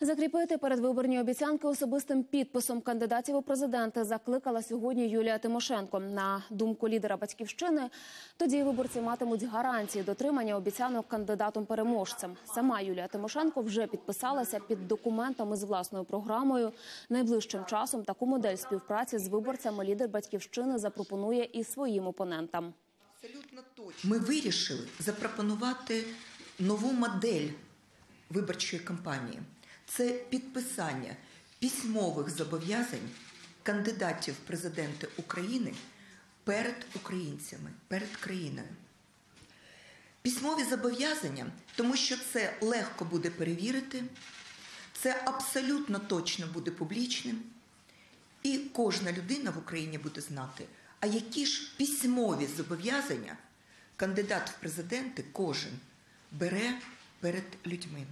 Закріпити передвиборні обіцянки особистим підписом кандидатів у президенти закликала сьогодні Юлія Тимошенко. На думку лідера батьківщини, тоді виборці матимуть гарантії дотримання обіцянок кандидатом переможцем. Сама Юлія Тимошенко вже підписалася під документами з власною програмою. Найближчим часом таку модель співпраці з виборцями лідер батьківщини запропонує і своїм опонентам. Ми вирішили запропонувати нову модель виборчої кампанії. Це підписання письмових зобов'язань кандидатів в президенти України перед українцями, перед країною. Письмові зобов'язання, тому що це легко буде перевірити, це абсолютно точно буде публічним, і кожна людина в Україні буде знати, а які ж письмові зобов'язання кандидат в президенти кожен бере перед людьми.